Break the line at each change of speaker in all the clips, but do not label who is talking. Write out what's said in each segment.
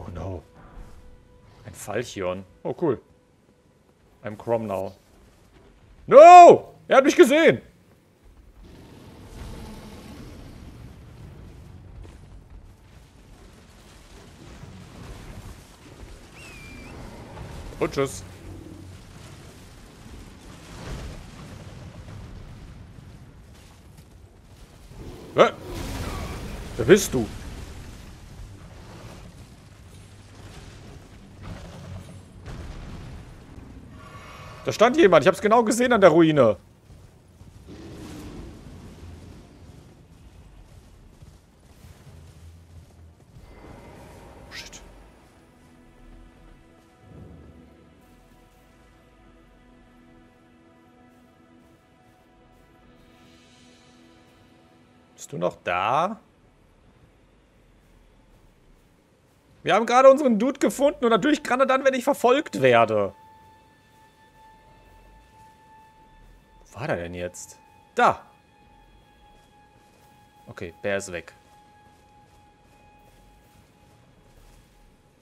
Oh no. Ein Falchion. Oh, cool. I'm Crom now. No! Er hat mich gesehen! Und tschüss. Hä? Wer bist du? Da stand jemand. Ich hab's genau gesehen an der Ruine. Oh. Bist du noch da? Wir haben gerade unseren Dude gefunden und natürlich er dann, wenn ich verfolgt werde. War der denn jetzt? Da! Okay, Bär ist weg.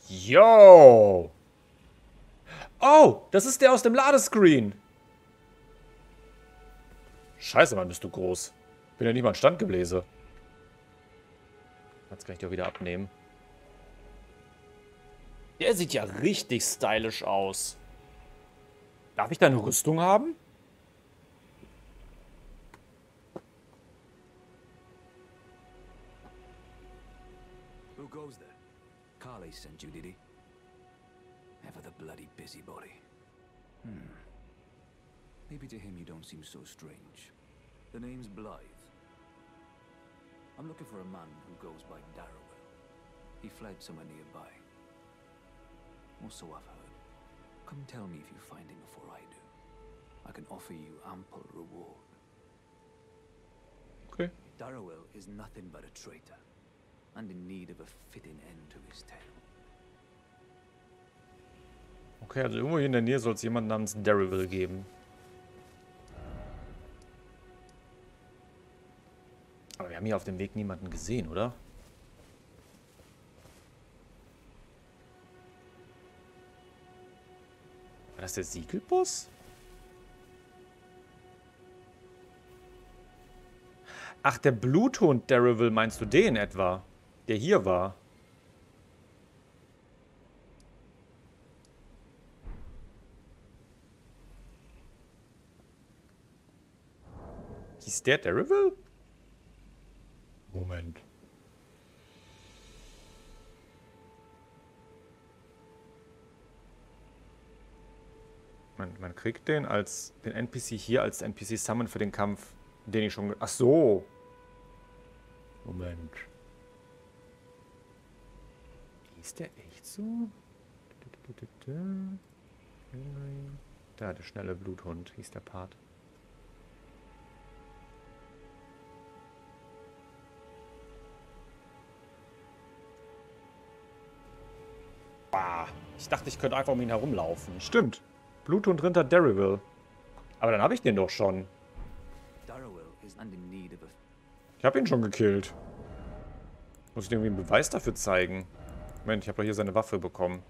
Yo! Oh, das ist der aus dem Ladescreen. Scheiße, Mann, bist du groß. Bin ja nicht mal ein Standgebläse. Jetzt kann ich dir wieder abnehmen. Der sieht ja richtig stylisch aus. Darf ich deine Rüstung haben?
Sent you, did he? Ever the bloody busybody. Hmm. Maybe to him you don't seem so strange. The name's Blythe. I'm looking for a man who goes by Darrowell. He fled somewhere nearby. Or so I've heard. Come tell me if you find him before I do. I can offer you ample reward.
Okay.
Darrowell is nothing but a traitor, and in need of a fitting end to his tale.
Okay, also irgendwo hier in der Nähe soll es jemanden namens Darryl geben. Aber wir haben hier auf dem Weg niemanden gesehen, oder? War das der Siegelboss? Ach, der Bluthund Darryl, meinst du den etwa? Der hier war. Hieß der Darryl? Moment. Man, man kriegt den als den NPC hier als NPC Summon für den Kampf, den ich schon... Ach so. Moment. Ist der echt so? Da, der schnelle Bluthund hieß der Part. Ich dachte, ich könnte einfach um ihn herumlaufen. Stimmt. Bluthund Ritter Darryl. Aber dann habe ich den doch schon.
Darrowell is and in need of a
Ich habe ihn schon gekillt. Muss ich dir irgendwie einen Beweis dafür zeigen? Moment, ich habe doch hier seine Waffe bekommen.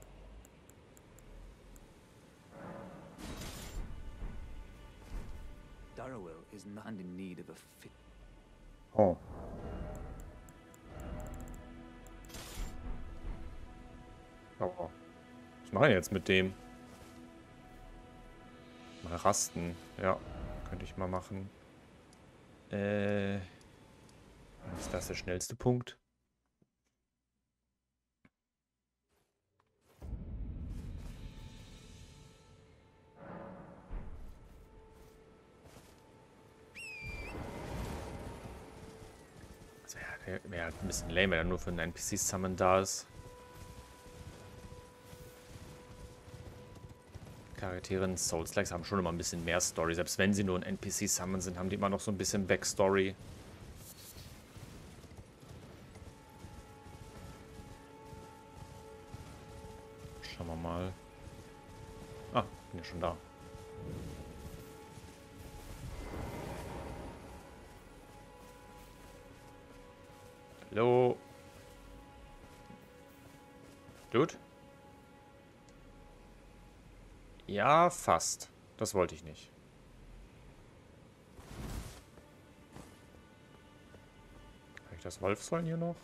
Darrowell is not and in need of a fit.
Oh. Oh. Was mache ich jetzt mit dem? Mal rasten. Ja, könnte ich mal machen. Äh. Ist das der schnellste Punkt? Also ja, wäre ein bisschen lame, wenn er nur für einen NPC-Summon da ist. Charaktere in Souls-Likes haben schon immer ein bisschen mehr Story. Selbst wenn sie nur ein NPC-Summon sind, haben die immer noch so ein bisschen Backstory. Schauen wir mal. Ah, bin ja schon da. Hallo. Dude? Ja, fast. Das wollte ich nicht. Habe ich das Wolfsholm hier noch?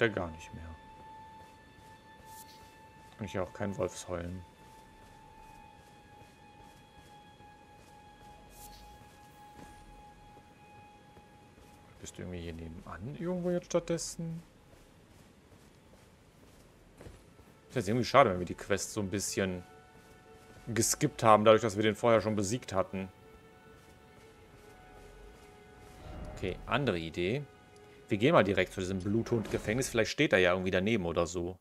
Der gar nicht mehr. Und hier auch kein Wolfsheulen. Bist du irgendwie hier nebenan irgendwo jetzt stattdessen? Ist irgendwie schade, wenn wir die Quest so ein bisschen geskippt haben, dadurch, dass wir den vorher schon besiegt hatten. Okay, andere Idee. Wir gehen mal direkt zu diesem Bluthund-Gefängnis. Vielleicht steht er ja irgendwie daneben oder so.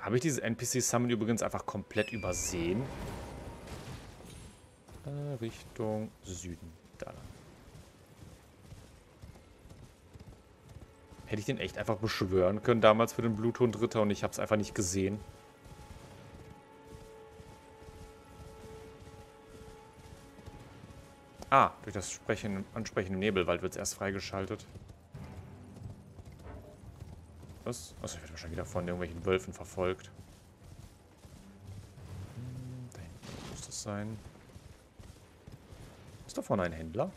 Habe ich dieses NPC-Summon übrigens einfach komplett übersehen? Äh, Richtung Süden. Da lang. Hätte ich den echt einfach beschwören können damals für den Bluthund-Ritter und ich habe es einfach nicht gesehen. Ah, durch das Sprechen, Ansprechen im Nebelwald wird es erst freigeschaltet. Was? Achso, ich werde wahrscheinlich wieder von irgendwelchen Wölfen verfolgt. Hm, da hinten muss das sein. Ist da vorne ein Händler?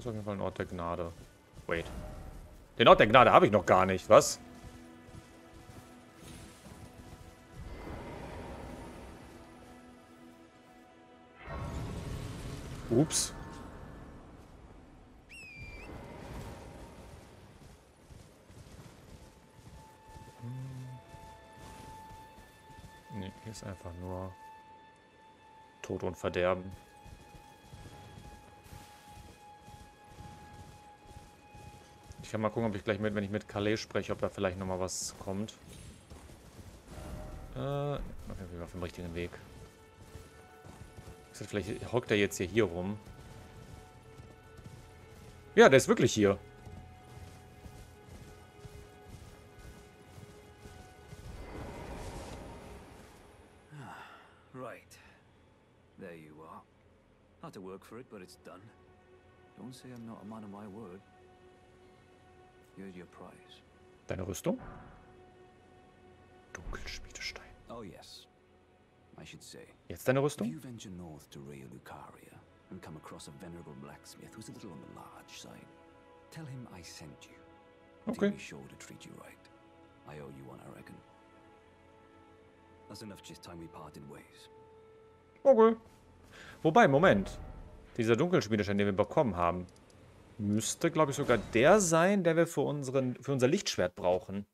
Das ist auf jeden Fall ein Ort der Gnade. Wait. Den Ort der Gnade habe ich noch gar nicht, was? Ups. Nee, hier ist einfach nur Tod und Verderben. Ich kann mal gucken, ob ich gleich mit, wenn ich mit Calais spreche, ob da vielleicht nochmal was kommt. Äh, okay, wir sind auf dem richtigen Weg. Vielleicht hockt er jetzt hier, hier rum. Ja, der ist wirklich hier.
Right. There you are. Had to work for it, but it's done. Don't say I'm not a man of my word.
Deine Rüstung? Dunkelschmiedestein.
Oh yes. I should say.
Jetzt deine Rüstung?
If you venture north to Rea Lucaria and come across a venerable blacksmith who's a little on the large side, tell him I sent you.
Okay.
Be sure to treat you right. I owe you one, I reckon. That's enough just time we parted ways.
Okay. Wobei, Moment. Dieser Dunkelschmiedestein, den wir bekommen haben, müsste, glaube ich, sogar der sein, der wir für, unseren, für unser Lichtschwert brauchen.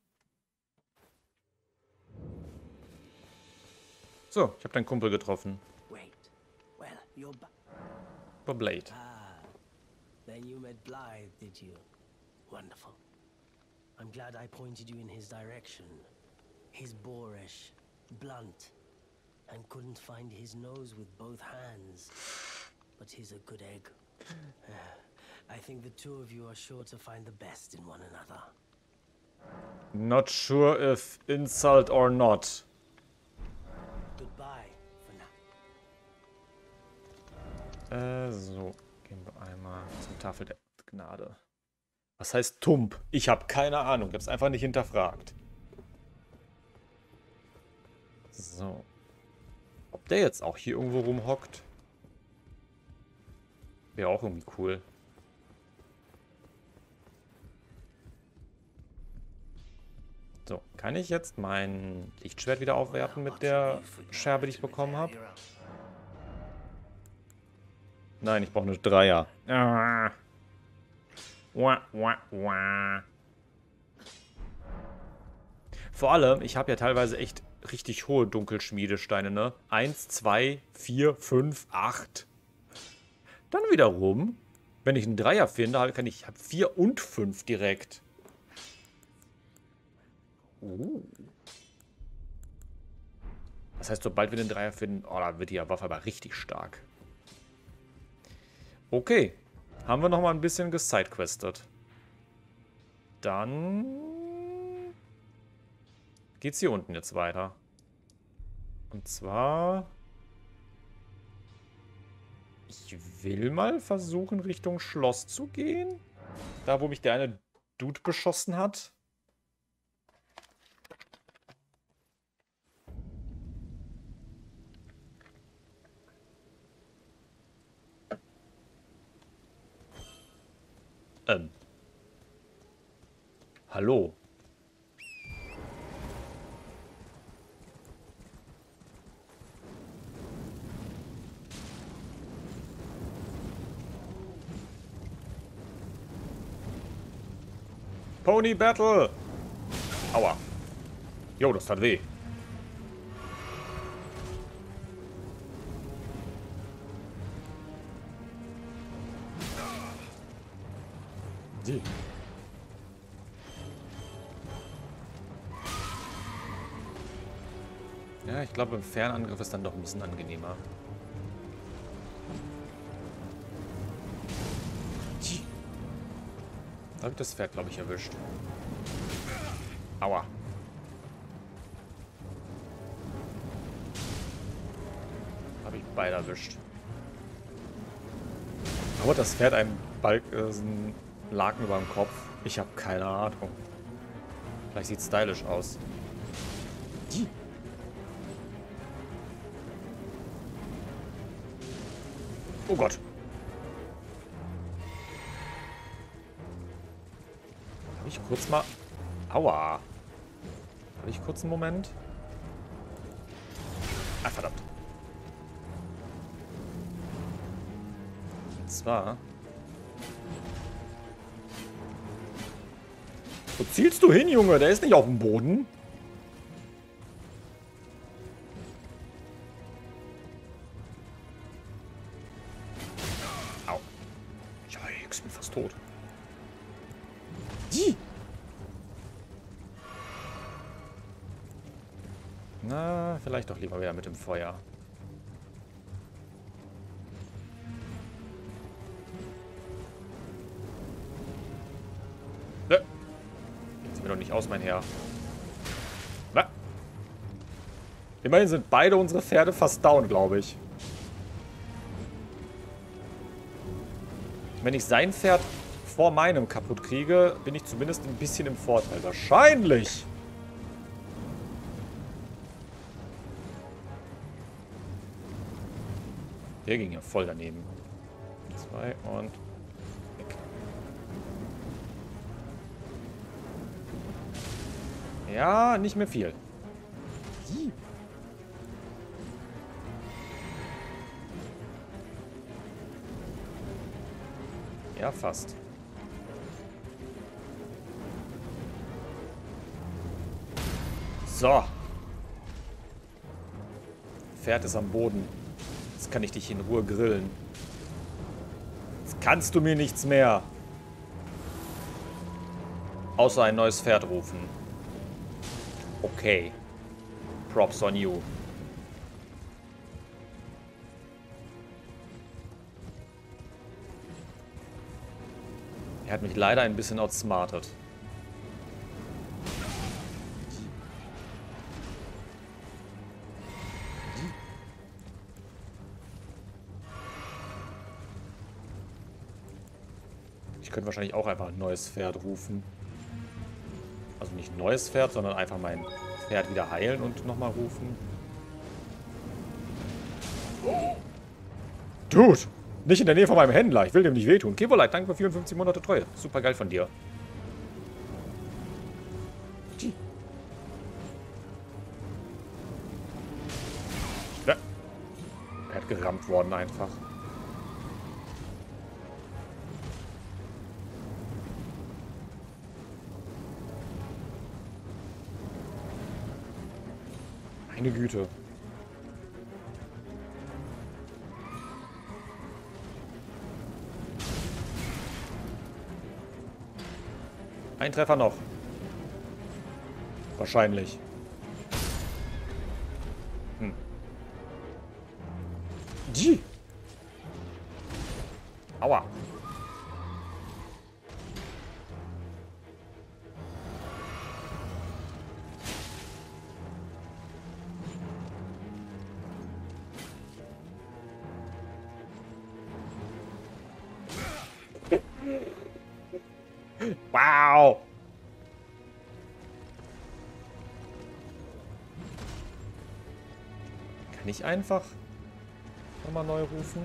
So, ich habe deinen Kumpel getroffen.
Wait. Well, you're
Über Blade.
Ah, then you met Blythe, did you? Wonderful. I'm glad I pointed you in his direction. He's boorish, blunt, and couldn't find his nose with both hands. But he's a good egg. I think the two of you are sure to find the best in one another.
Not sure if insult or not.
Goodbye for now.
Äh, so. Gehen wir einmal zur Tafel der Gnade. Was heißt Tump? Ich habe keine Ahnung. Ich habe es einfach nicht hinterfragt. So. Ob der jetzt auch hier irgendwo rumhockt? Wäre auch irgendwie cool. So, kann ich jetzt mein Lichtschwert wieder aufwerten mit der Scherbe, die ich bekommen habe? Nein, ich brauche eine Dreier. Ah. Wah, wah, wah. Vor allem, ich habe ja teilweise echt richtig hohe Dunkelschmiedesteine, ne? Eins, zwei, vier, fünf, acht. Dann wiederum, wenn ich einen Dreier finde, kann ich, habe vier und fünf direkt. Uh. Das heißt, sobald wir den Dreier finden, oh, da wird die Waffe aber richtig stark. Okay. Haben wir nochmal ein bisschen gesidequestet. Dann geht's hier unten jetzt weiter. Und zwar... Ich will mal versuchen, Richtung Schloss zu gehen. Da, wo mich der eine Dude beschossen hat. Ähm. Hallo. Pony Battle! Aua. Jo, das tat weh. Die. Ja, ich glaube, im Fernangriff ist dann doch ein bisschen angenehmer. Da habe ich das Pferd, glaube ich, erwischt. Aua. Habe ich beide erwischt. Aber das Pferd einen Balk, äh, einen Laken über dem Kopf. Ich habe keine Ahnung. Vielleicht sieht stylisch aus. Oh Gott. Habe ich kurz mal... Aua. Habe ich kurz einen Moment? Ah, verdammt. Und zwar... Wo zielst du hin, Junge? Der ist nicht auf dem Boden. Na, vielleicht doch lieber wieder mit dem Feuer. mir doch nicht aus, mein Herr. Na? Immerhin sind beide unsere Pferde fast down, glaube ich. Wenn ich sein Pferd vor meinem kaputt kriege, bin ich zumindest ein bisschen im Vorteil. Wahrscheinlich. Der ging ja voll daneben. Zwei und Ja, nicht mehr viel. Ja, fast. So. Pferd ist am Boden. Jetzt kann ich dich in Ruhe grillen. Jetzt kannst du mir nichts mehr. Außer ein neues Pferd rufen. Okay. Props on you. Er hat mich leider ein bisschen outsmartet. Könnte wahrscheinlich auch einfach ein neues Pferd rufen. Also nicht ein neues Pferd, sondern einfach mein Pferd wieder heilen und nochmal rufen. Dude! Nicht in der Nähe von meinem Händler. Ich will dem nicht wehtun. Kevolite, danke für 54 Monate Treue. Super geil von dir. Er hat gerammt worden einfach. Meine Güte. Ein Treffer noch. Wahrscheinlich. Hm. Die. Aua. Ich einfach nochmal neu rufen?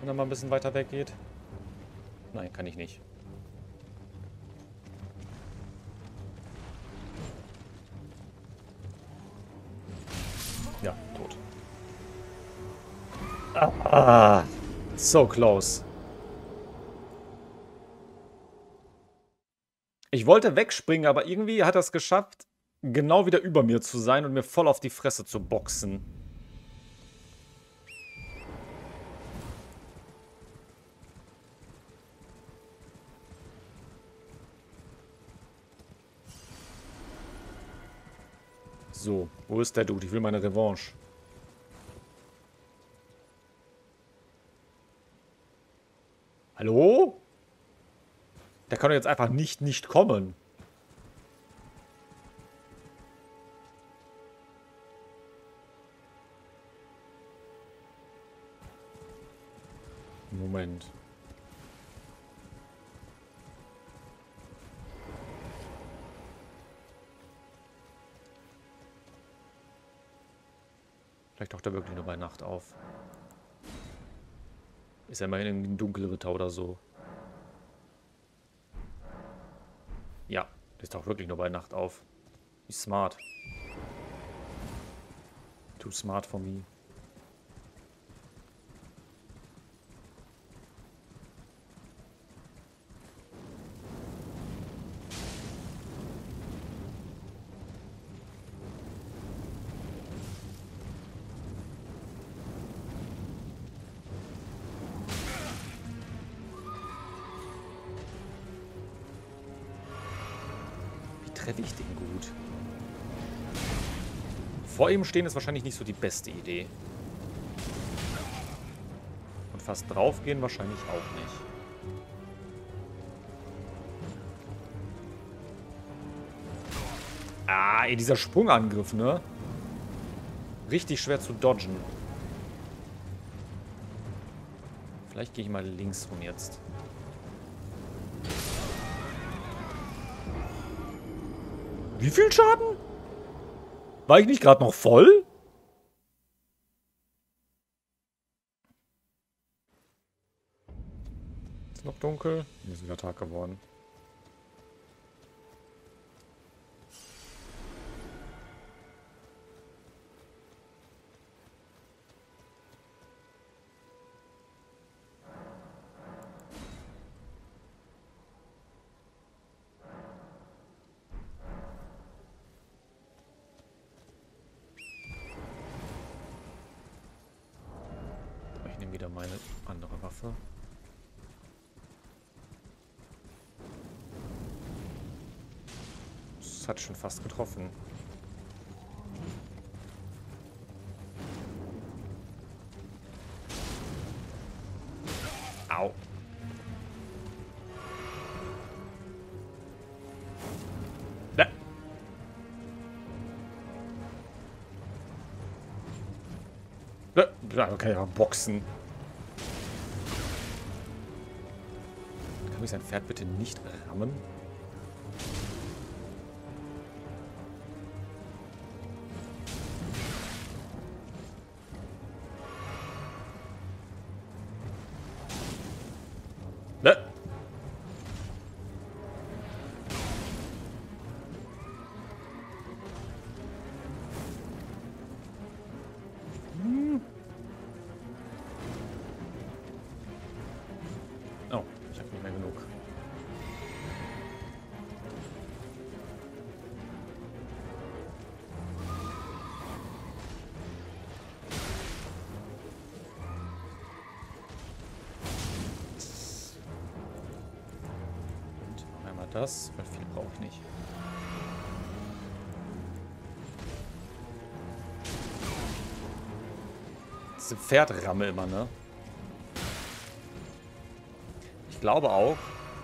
Wenn er mal ein bisschen weiter weg geht? Nein, kann ich nicht. Ja, tot. Ah, so close. Ich wollte wegspringen, aber irgendwie hat er es geschafft, genau wieder über mir zu sein und mir voll auf die Fresse zu boxen. So, wo ist der Dude? Ich will meine Revanche. Hallo? Der kann doch jetzt einfach nicht nicht kommen. Er wirklich nur bei Nacht auf. Ist ja immerhin ein Dunkelritter oder so. Ja, das taucht wirklich nur bei Nacht auf. Wie smart. Too smart for me. Vor ihm stehen ist wahrscheinlich nicht so die beste Idee. Und fast draufgehen wahrscheinlich auch nicht. Ah, ey, dieser Sprungangriff, ne? Richtig schwer zu dodgen. Vielleicht gehe ich mal links rum jetzt. Wie viel Schaden? War ich nicht gerade noch voll? Ist noch dunkel? Hier ist wieder Tag geworden. Schon fast getroffen. Au. Da. Da da kann ich auch boxen. Kann mich sein Pferd bitte nicht rammen? Das, weil viel brauche ich nicht. Diese Pferdramme immer, ne? Ich glaube auch,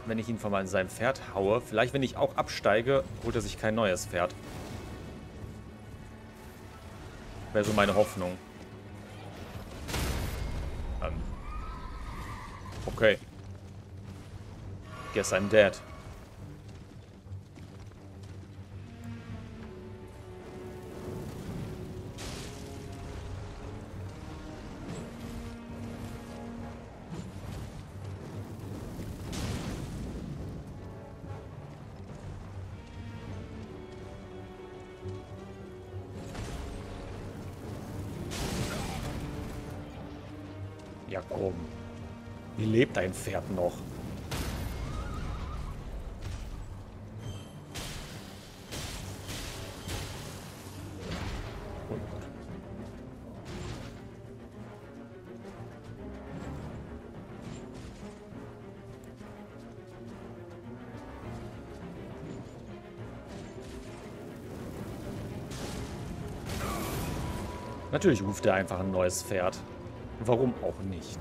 wenn ich ihn von seinem Pferd haue, vielleicht wenn ich auch absteige, holt er sich kein neues Pferd. Wäre so meine Hoffnung. Ähm. Okay. Guess I'm dead. Dein Pferd noch? Natürlich ruft er einfach ein neues Pferd. Warum auch nicht?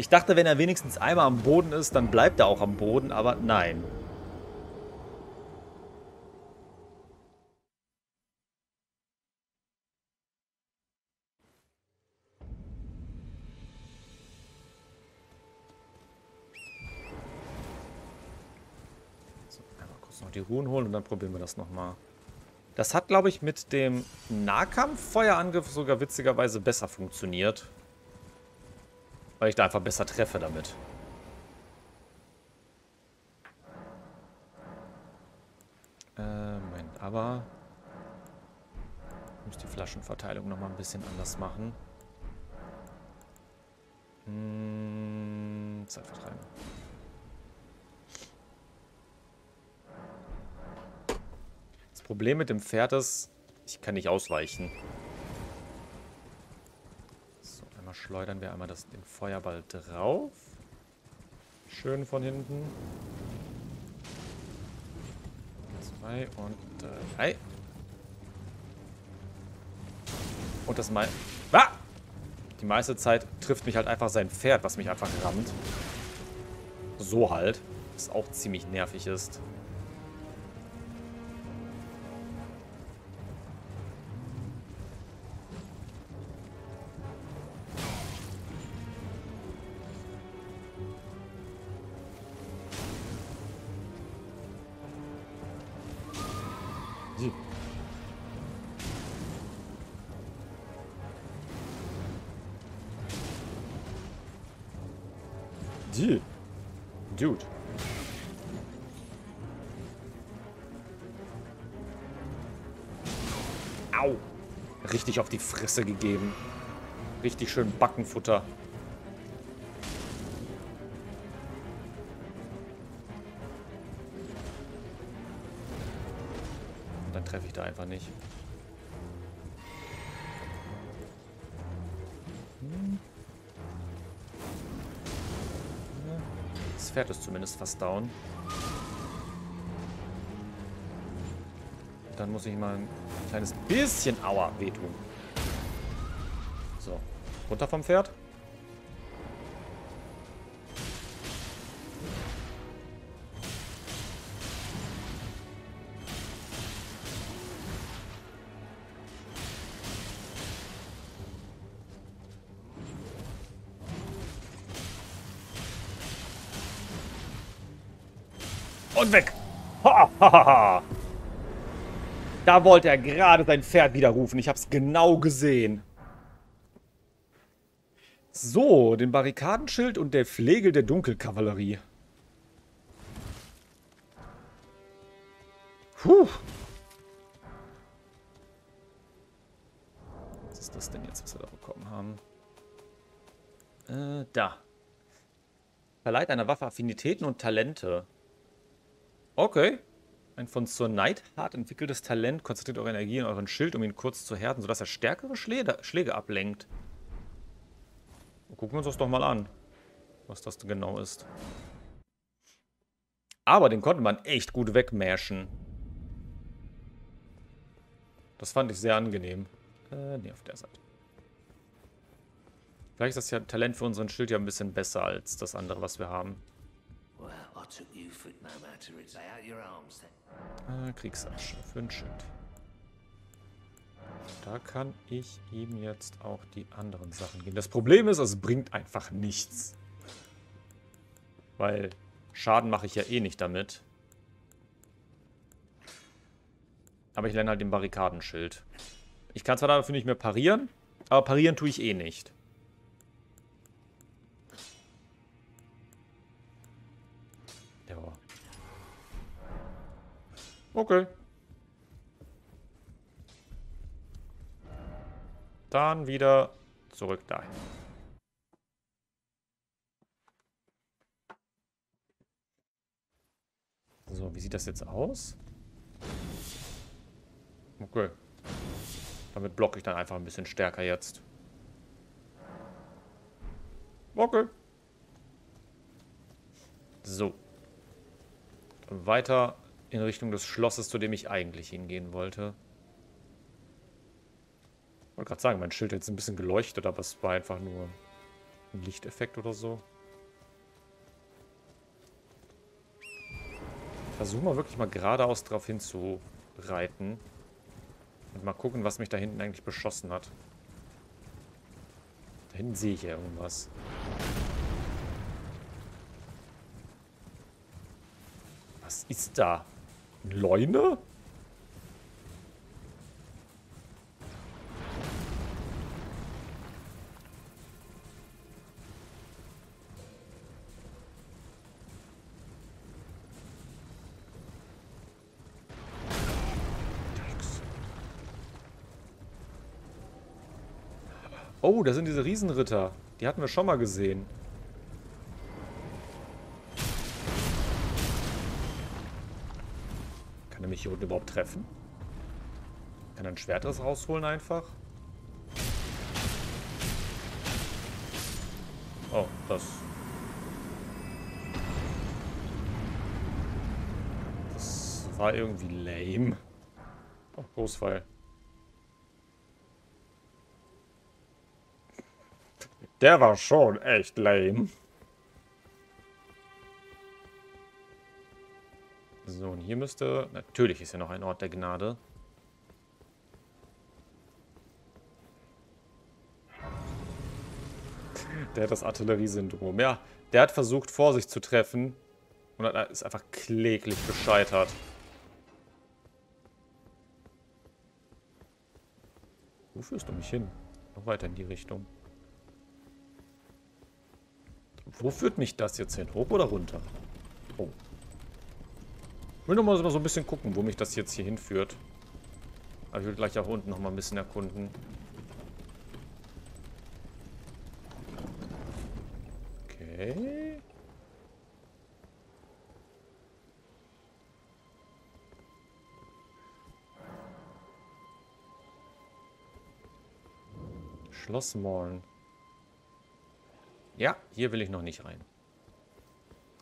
Ich dachte, wenn er wenigstens einmal am Boden ist, dann bleibt er auch am Boden, aber nein. So, einmal kurz noch die Ruhen holen und dann probieren wir das nochmal. Das hat, glaube ich, mit dem Nahkampf-Feuerangriff sogar witzigerweise besser funktioniert. Weil ich da einfach besser treffe damit. Äh, Moment, aber... Ich muss die Flaschenverteilung nochmal ein bisschen anders machen. Hm, Zeit vertreiben. Problem mit dem Pferd ist, ich kann nicht ausweichen. So, einmal schleudern wir einmal das, den Feuerball drauf. Schön von hinten. Zwei und drei. Und das mal. Ah! Die meiste Zeit trifft mich halt einfach sein Pferd, was mich einfach rammt. So halt. Was auch ziemlich nervig ist. Die. Dude. Au. Richtig auf die Fresse gegeben. Richtig schön Backenfutter. Und dann treffe ich da einfach nicht. Pferd ist zumindest fast down. Dann muss ich mal ein kleines bisschen Aua wehtun. So, runter vom Pferd. Und weg. Ha, da wollte er gerade sein Pferd widerrufen. Ich habe es genau gesehen. So, den Barrikadenschild und der Flegel der Dunkelkavallerie. Puh. Was ist das denn jetzt, was wir da bekommen haben? Äh, da. Verleiht einer Waffe Affinitäten und Talente. Okay. Ein von Sir Neidhart entwickeltes Talent konzentriert eure Energie in euren Schild, um ihn kurz zu härten, sodass er stärkere Schläge, Schläge ablenkt. Gucken wir uns das doch mal an, was das genau ist. Aber den konnte man echt gut wegmashen. Das fand ich sehr angenehm. Äh, nee, auf der Seite. Vielleicht ist das Talent für unseren Schild ja ein bisschen besser als das andere, was wir haben. Äh, Kriegsasche für ein Schild. Da kann ich ihm jetzt auch die anderen Sachen geben. Das Problem ist, es bringt einfach nichts. Weil Schaden mache ich ja eh nicht damit. Aber ich lerne halt den Barrikadenschild. Ich kann zwar dafür nicht mehr parieren, aber parieren tue ich eh nicht. Okay. Dann wieder zurück dahin. So, wie sieht das jetzt aus? Okay. Damit blocke ich dann einfach ein bisschen stärker jetzt. Okay. So. Weiter in Richtung des Schlosses, zu dem ich eigentlich hingehen wollte. Ich wollte gerade sagen, mein Schild hat jetzt ein bisschen geleuchtet, aber es war einfach nur ein Lichteffekt oder so. versuche mal wirklich mal geradeaus drauf hinzureiten. Und mal gucken, was mich da hinten eigentlich beschossen hat. Da hinten sehe ich ja irgendwas. Was ist da? Leune? Oh, da sind diese Riesenritter. Die hatten wir schon mal gesehen. Mich hier unten überhaupt treffen? Kann er ein Schwert rausholen einfach? Oh, das... Das war irgendwie lame. Oh, Großfall. Der war schon echt lame. So, und hier müsste... Natürlich ist ja noch ein Ort der Gnade. Der hat das Artilleriesyndrom. Ja, der hat versucht, vor sich zu treffen. Und ist einfach kläglich gescheitert. Wo führst du mich hin? Noch weiter in die Richtung. Wo führt mich das jetzt hin? Hoch oder runter? Oh. Will nochmal so ein bisschen gucken, wo mich das jetzt hier hinführt. Aber ich will gleich auch unten nochmal ein bisschen erkunden. Okay. Schloss Morn. Ja, hier will ich noch nicht rein.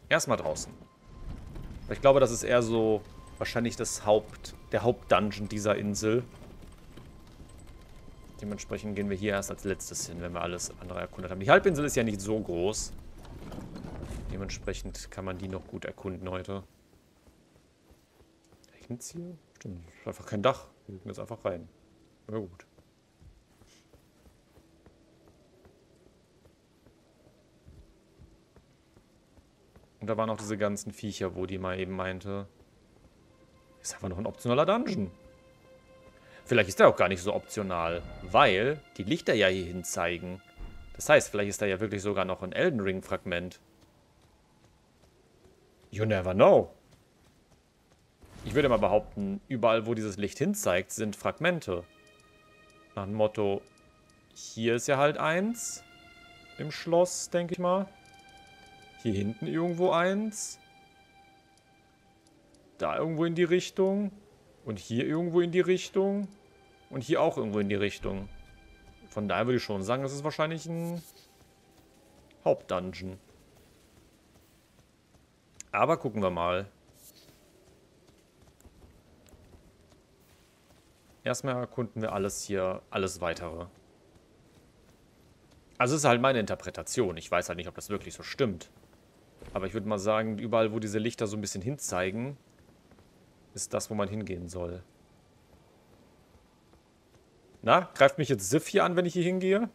Erstmal draußen. Ich glaube, das ist eher so wahrscheinlich das Haupt, der Hauptdungeon dieser Insel. Dementsprechend gehen wir hier erst als letztes hin, wenn wir alles andere erkundet haben. Die Halbinsel ist ja nicht so groß. Dementsprechend kann man die noch gut erkunden heute. Regnet es hier? Stimmt, einfach kein Dach. Wir gehen jetzt einfach rein. Na gut. Und da waren auch diese ganzen Viecher, wo die mal eben meinte. Ist einfach noch ein optionaler Dungeon. Vielleicht ist der auch gar nicht so optional, weil die Lichter ja hierhin zeigen. Das heißt, vielleicht ist da ja wirklich sogar noch ein Elden Ring Fragment. You never know. Ich würde mal behaupten, überall wo dieses Licht hinzeigt, sind Fragmente. Nach dem Motto, hier ist ja halt eins. Im Schloss, denke ich mal. Hier hinten irgendwo eins. Da irgendwo in die Richtung. Und hier irgendwo in die Richtung. Und hier auch irgendwo in die Richtung. Von daher würde ich schon sagen, das ist wahrscheinlich ein Hauptdungeon. Aber gucken wir mal. Erstmal erkunden wir alles hier, alles weitere. Also es ist halt meine Interpretation. Ich weiß halt nicht, ob das wirklich so stimmt. Aber ich würde mal sagen, überall, wo diese Lichter so ein bisschen hinzeigen, ist das, wo man hingehen soll. Na, greift mich jetzt Sif hier an, wenn ich hier hingehe?